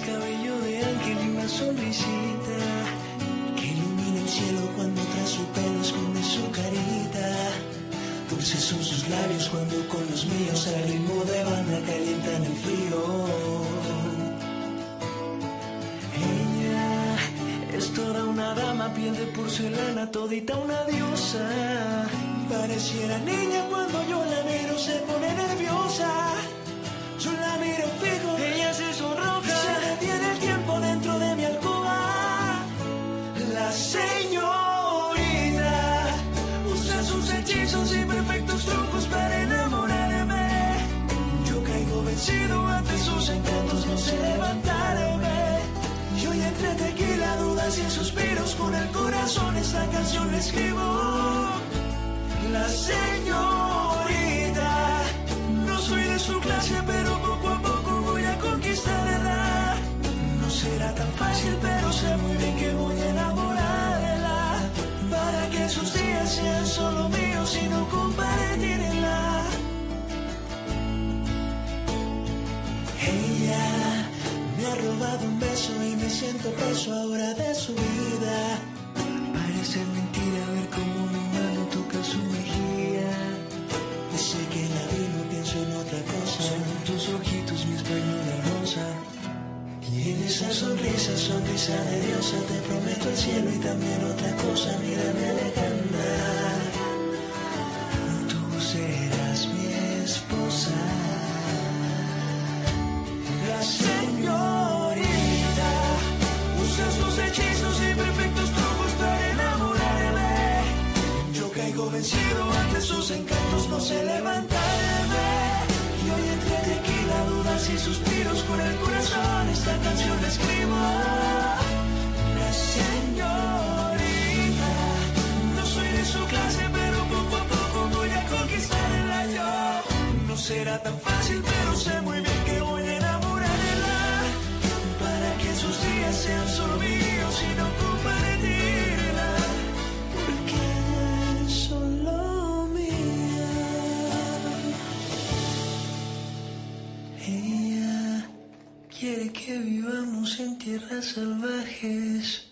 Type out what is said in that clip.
cabello de ángel y una sonrisita que ilumina el cielo cuando tras su pelo esconde su carita. Dulces son sus labios cuando con los míos al ritmo de banda calientan el frío. Ella es toda una dama, piel de porcelana, todita una diosa. Pareciera niña cuando yo la miro, se pone nerviosa. Yo la miro fijo, esta canción la escribo. La señorita, no soy de su clase, pero poco a poco voy a conquistarla. No será tan fácil, pero sé muy bien que voy a enamorarla. Para que sus días sean solo míos y no compartirla. Ella me ha robado un beso y me siento preso ahora de su vida. Sonrisa, sonrisa de diosa, te prometo el cielo y también otra cosa. Mírame Alejandra. Tú serás mi esposa. La señorita usa sus hechizos y perfectos trucos para enamorarme. Yo caigo vencido ante sus encantos, no sé levantarme. Y hoy entre tequila, dudas y suspiros con el corazón será tan fácil, pero sé muy bien que voy a enamorarla. Para que sus días sean solo míos y no compartirla. Porque es solo mía. Ella quiere que vivamos en tierras salvajes